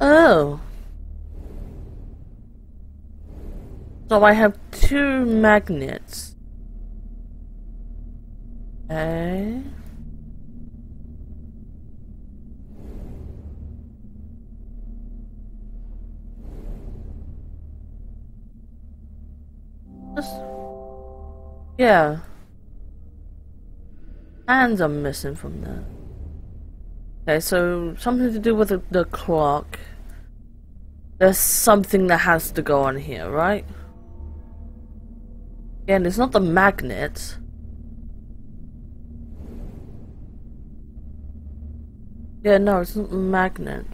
Oh. So I have two magnets. Okay. Just- Yeah. Hands are missing from there. Okay, so something to do with the, the clock. There's something that has to go on here, right? Again, it's not the magnet. Yeah, no, it's not the magnet.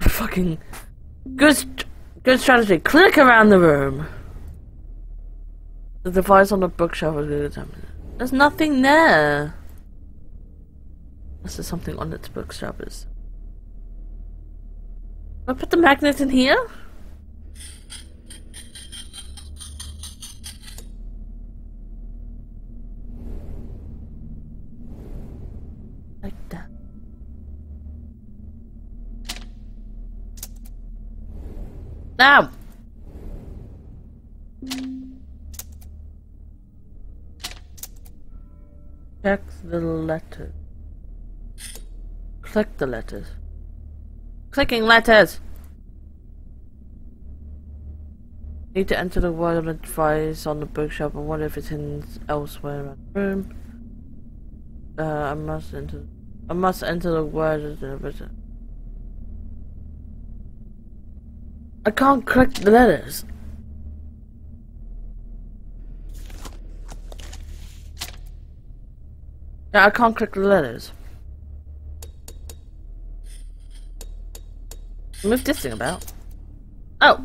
Fucking good, good strategy. Click around the room. The device on the bookshelf is good. examine. There's nothing there. Unless there's something on its bookshelf. Is. I put the magnet in here? Like that. Now! Check the letter. Click the letters. Clicking letters! Need to enter the word on the device on the bookshelf and wonder if it's in elsewhere in the room. Uh, I must enter. I must enter the word. I can't click the letters. Yeah, I can't click the letters. Move this thing about. Oh.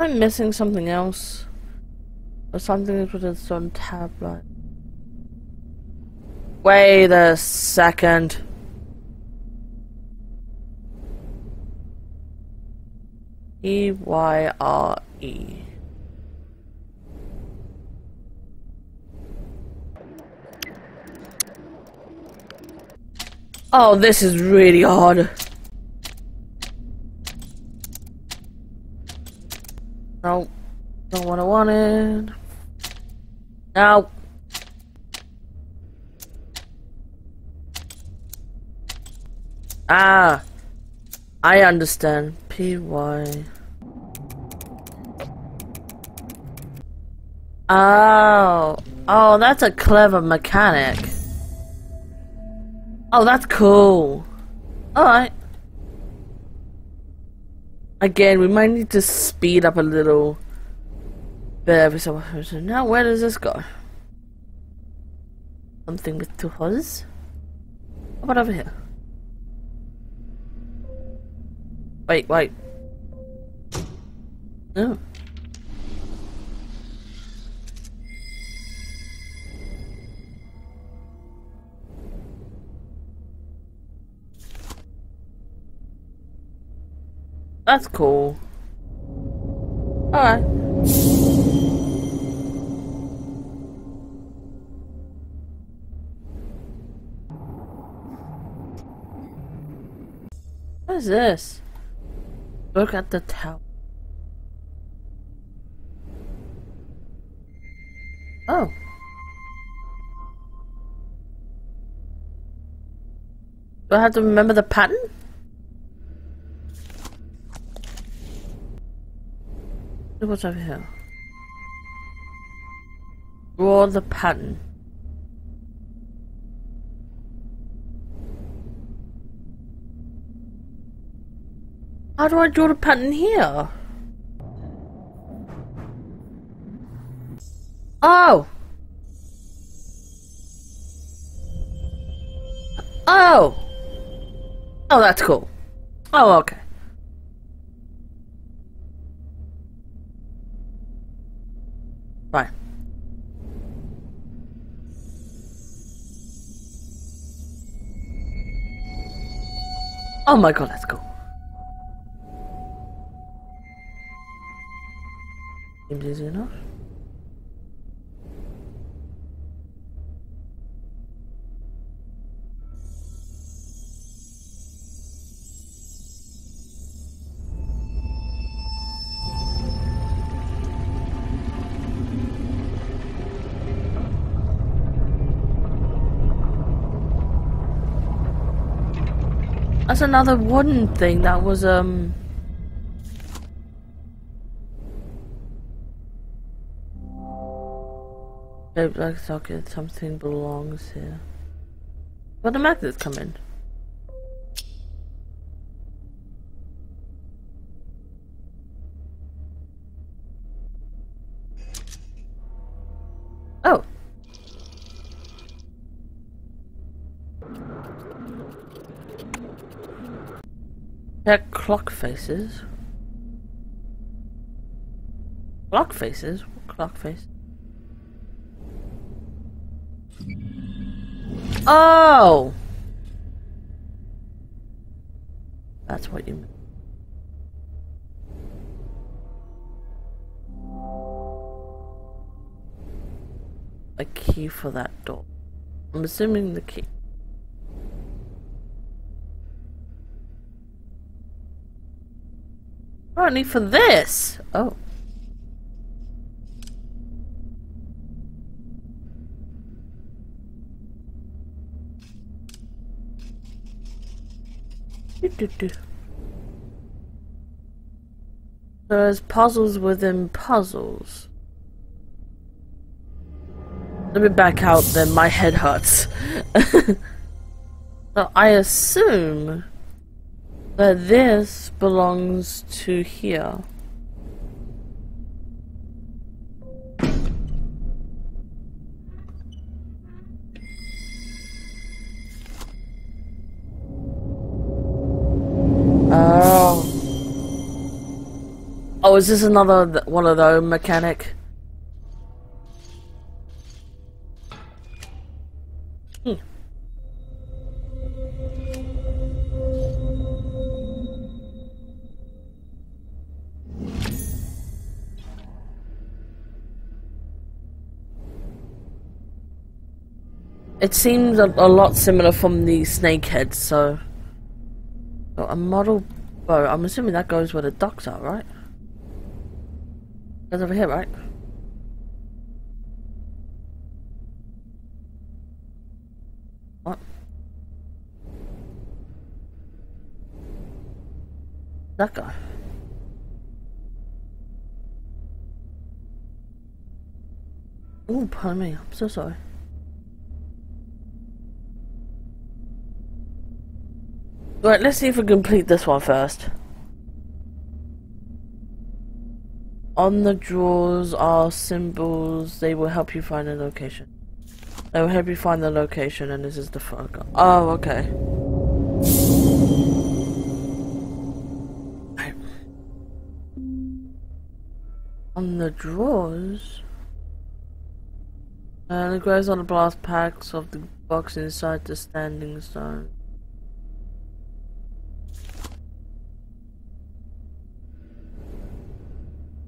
I'm missing something else. Or something with its own tablet. Wait a second. E Y R E. Oh, this is really hard. No, not what I wanted. Now. Ah, I understand. P Y. Oh, oh, that's a clever mechanic. Oh, that's cool. Alright. Again, we might need to speed up a little every so often. Now, where does this go? Something with two holes? How about over here? Wait, wait. No. That's cool. Alright. Is this? Look at the tower. Oh. Do I have to remember the pattern? What's over here. Draw the pattern. How do I draw the pattern here? Oh! Oh! Oh, that's cool. Oh, okay. Fine. Oh my god, let's go. Seems enough. That's another wooden thing that was, um... Shaped like socket, something belongs here. Where the magnets come in? Oh. They're clock faces. Clock faces? What clock face? Oh! That's what you mean. A key for that door. I'm assuming the key. Apparently for this! Oh. There's puzzles within puzzles. Let me back out then, my head hurts. so I assume that this belongs to here. Is this another one of those mechanic? Hmm. It seems a, a, lot similar from the snakehead, so... a model boat, I'm assuming that goes where the ducks are, right? That's over here, right? What? That guy. Oh, pardon me. I'm so sorry. Right, let's see if we complete this one first. On the drawers are symbols. They will help you find a location. They will help you find the location, and this is the fuck. Oh, okay. On the drawers. And it goes on the blast packs of the box inside the standing stone.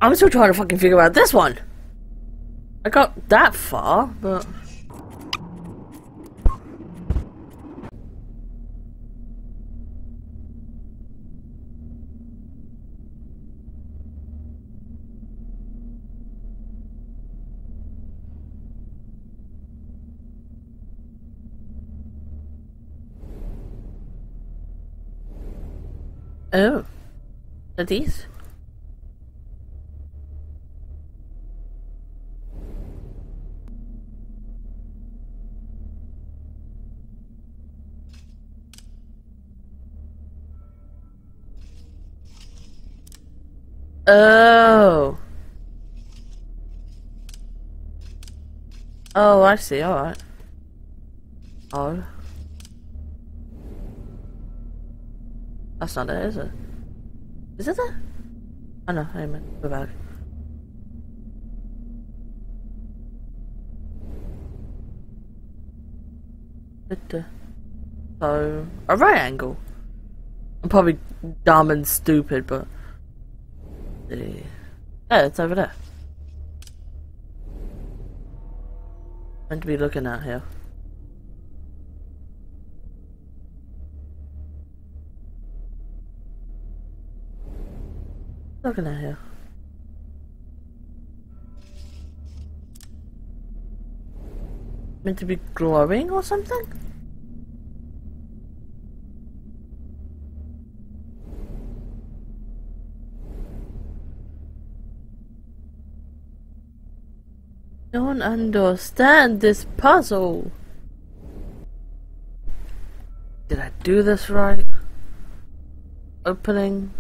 I'm still trying to fucking figure out this one. I got that far, but... Oh. Are these? Oh. Oh, I see, alright. Oh. That's not it, is it? Is it there? Oh no, I meant go back. So, a right angle. I'm probably dumb and stupid, but yeah, it's over there. Meant to be looking at here. Looking at here. Meant to be glowing or something? Don't understand this puzzle. Did I do this right? Opening.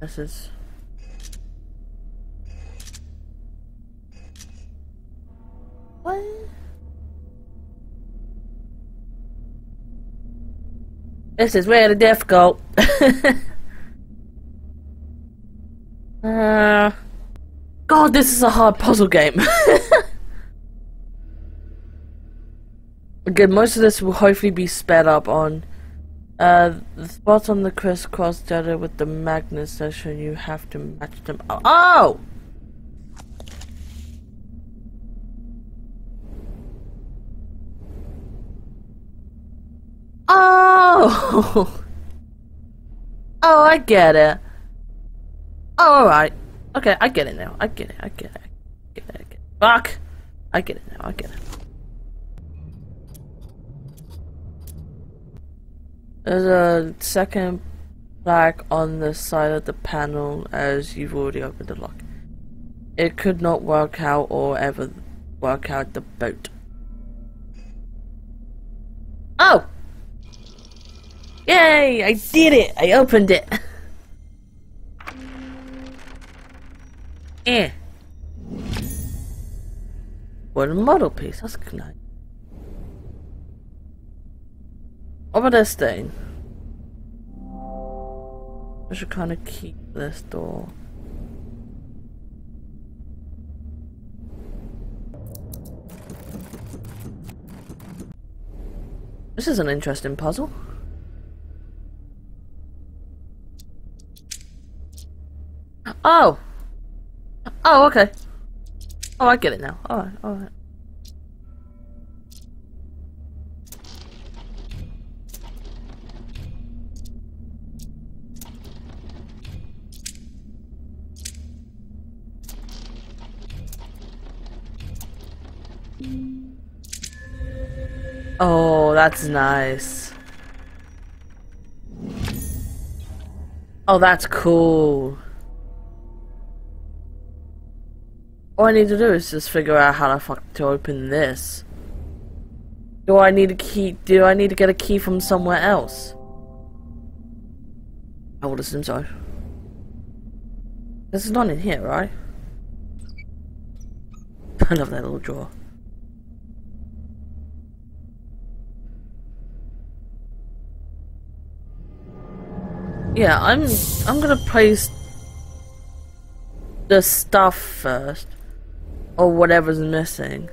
This is. What? This is really difficult. uh. God, this is a hard puzzle game. Again, most of this will hopefully be sped up on. Uh, the spots on the crisscross data with the magnet session, you have to match them. Oh! Oh! Oh, I get it. Oh, alright. Okay, I get it now. I get it. I get it. I get it. I get it. Fuck! I get it now. I get it. There's a second plaque on the side of the panel as you've already opened the lock. It could not work out or ever work out the boat. Oh! Yay! I did it! I opened it! Eh. What a model piece, that's nice. What about this thing? I should kind of keep this door. This is an interesting puzzle. Oh! Oh, okay. Oh, I get it now. Alright, alright. Oh, that's nice. Oh, that's cool. All I need to do is just figure out how the fuck to open this. Do I need a key? Do I need to get a key from somewhere else? I would assume so. This is not in here, right? I love that little drawer. Yeah, I'm I'm gonna place the stuff first. Or whatever's missing.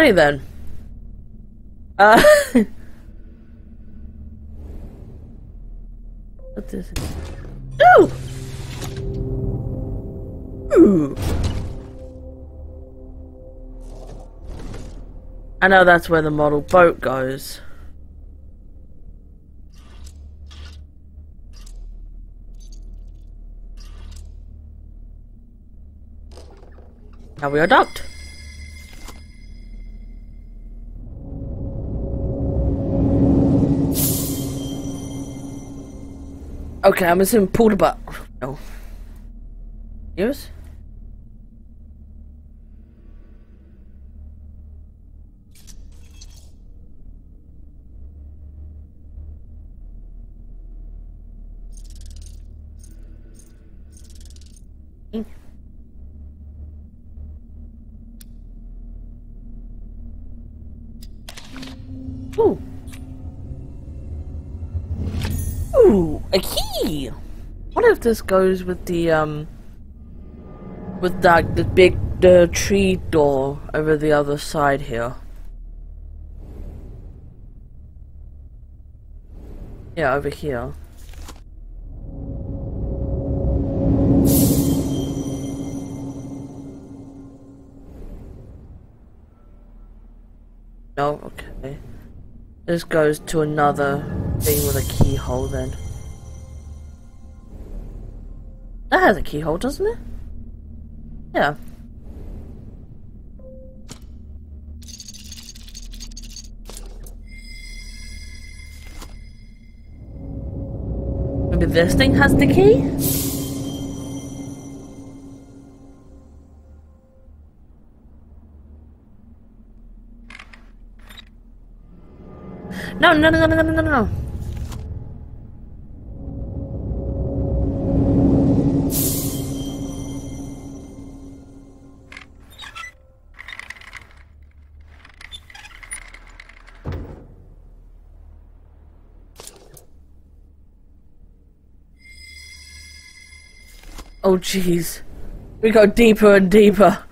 Alrighty then. Uh. what is it? Ooh! Ooh! I know that's where the model boat goes. Now we are docked. Okay, I'm assuming pull the butt. No. Yours? Ooh. This goes with the um with that the big the tree door over the other side here? Yeah, over here. No, okay. This goes to another thing with a keyhole then. Has a keyhole, doesn't it? Yeah. Maybe this thing has the key? No, no, no, no, no, no, no, Oh jeez. We go deeper and deeper.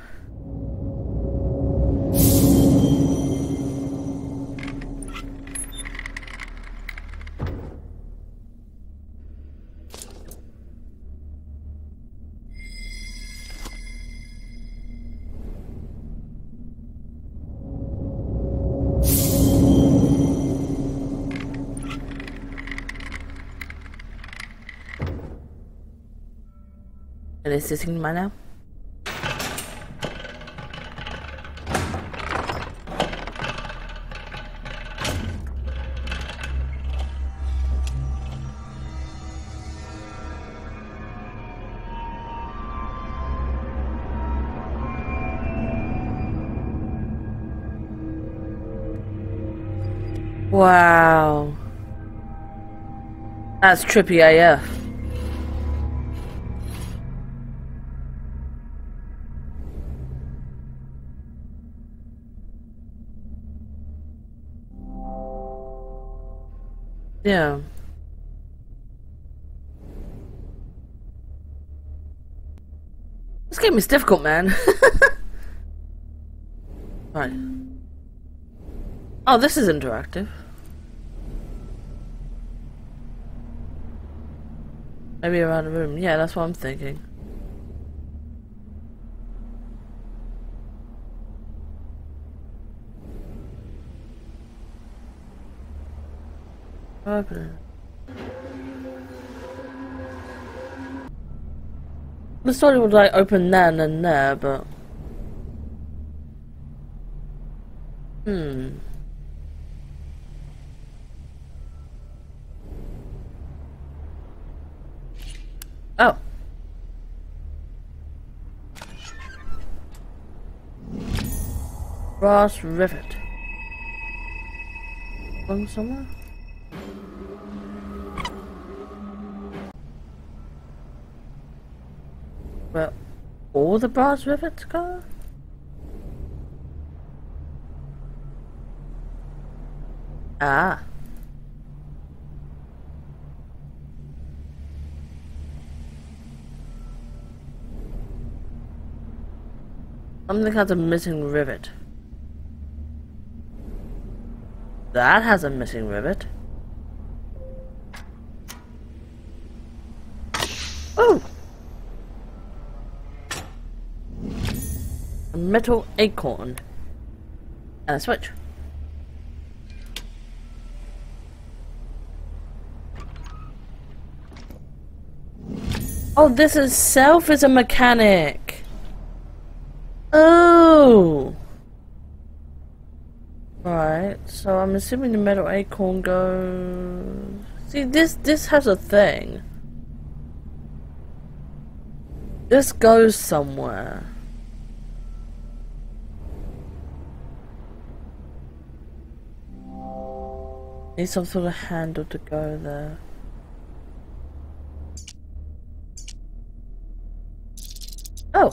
And is this in now? Wow. That's trippy AF. Yeah. This game is difficult, man. right. Oh, this is interactive. Maybe around the room. Yeah, that's what I'm thinking. The story would like open there and then there, but hmm. Oh. Brass rivet. Going somewhere? Where all the brass rivets go? Ah. Something has a missing rivet. That has a missing rivet. Metal acorn. And a switch. Oh, this itself is a mechanic. Oh. Right, so I'm assuming the metal acorn goes... See, this this has a thing. This goes somewhere. Need some sort of handle to go there. Oh.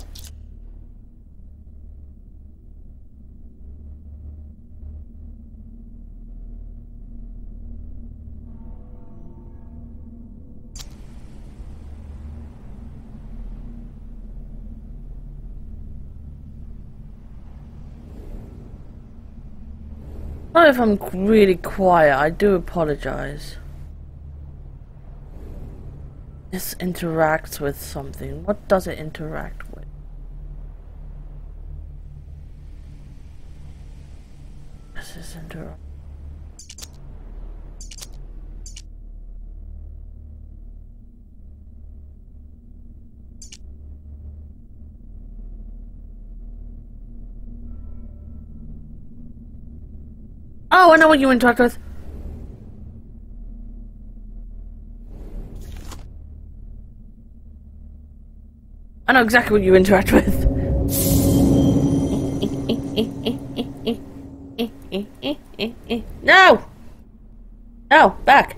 Not if I'm really quiet, I do apologize. This interacts with something. What does it interact with? This is interact. Oh, I know what you interact with. I know exactly what you interact with. no! No, back!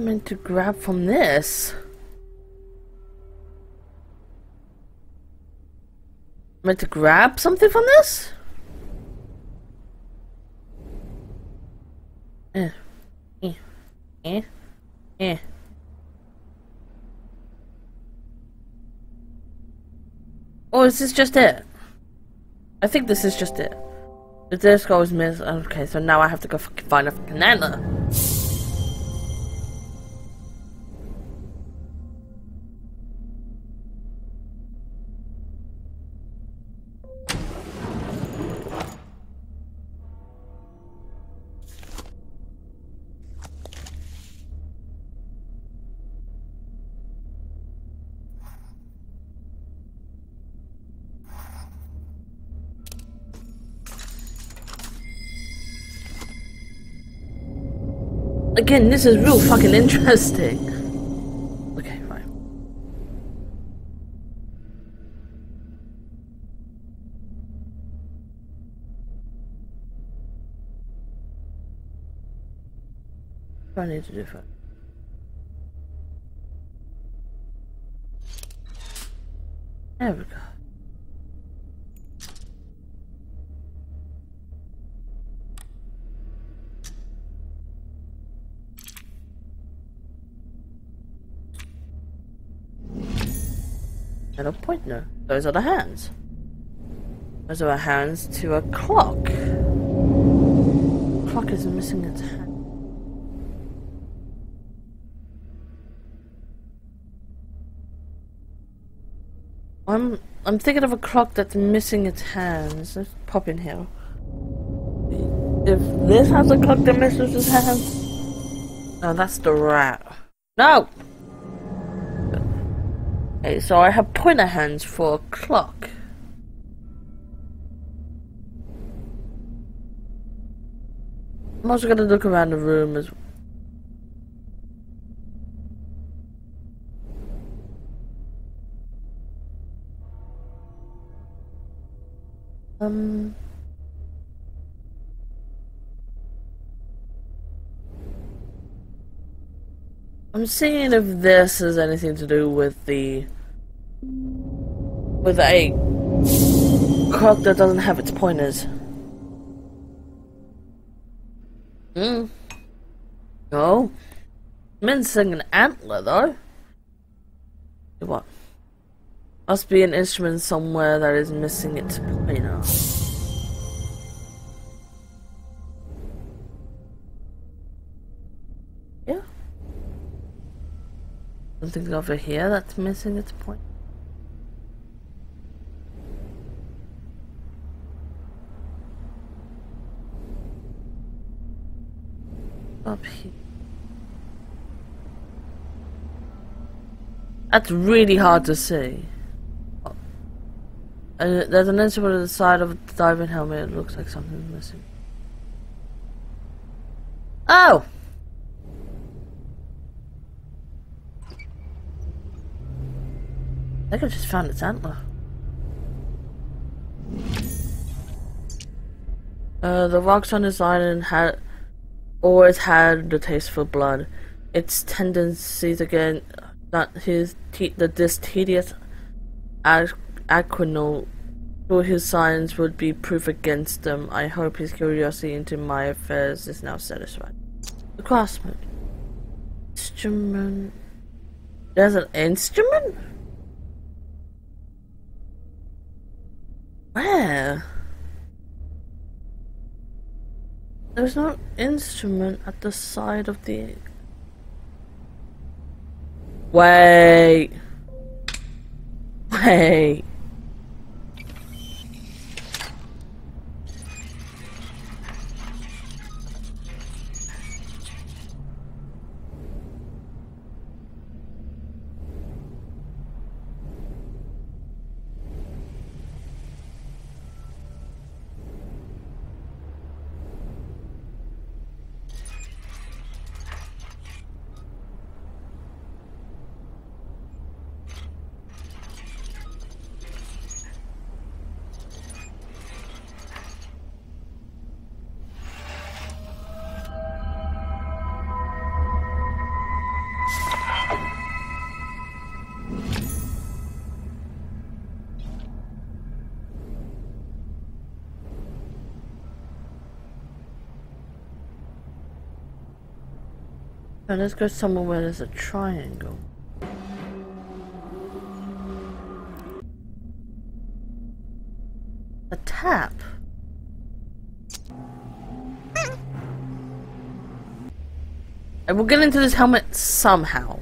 I'm meant to grab from this. I'm meant to grab something from this? Eh. Eh. Eh. Eh. Oh, is this just it? I think this is just it. The disc goes miss. Okay, so now I have to go find a banana. Again, this is real fucking interesting. Okay, fine. I need to do for There we go. And a pointer. Those are the hands. Those are the hands to a clock. clock is missing its hand. I'm I'm thinking of a clock that's missing its hands. Let's pop in here. If this has a clock that misses its hands, no, that's the rat. No. Okay, so I have pointer hands for a clock. I'm also gonna look around the room as Um... I'm seeing if this has anything to do with the with a clock that doesn't have its pointers. Hmm. No. Missing an antler though. What? Must be an instrument somewhere that is missing its pointer. Something over here that's missing its point. Up here. That's really hard to see. Uh, there's an instrument at the side of the diving helmet. It looks like something's missing. Oh! I think I just found its antler. Uh, the rocks on this island had always had the taste for blood. Its tendencies again, not his te- the this tedious aquinal through his science would be proof against them. I hope his curiosity into my affairs is now satisfied. The craftsman. Instrument. There's an instrument? Where? There's no instrument at the side of the... Wait. Wait. Now let's go somewhere where there's a triangle. A tap. And we'll get into this helmet somehow.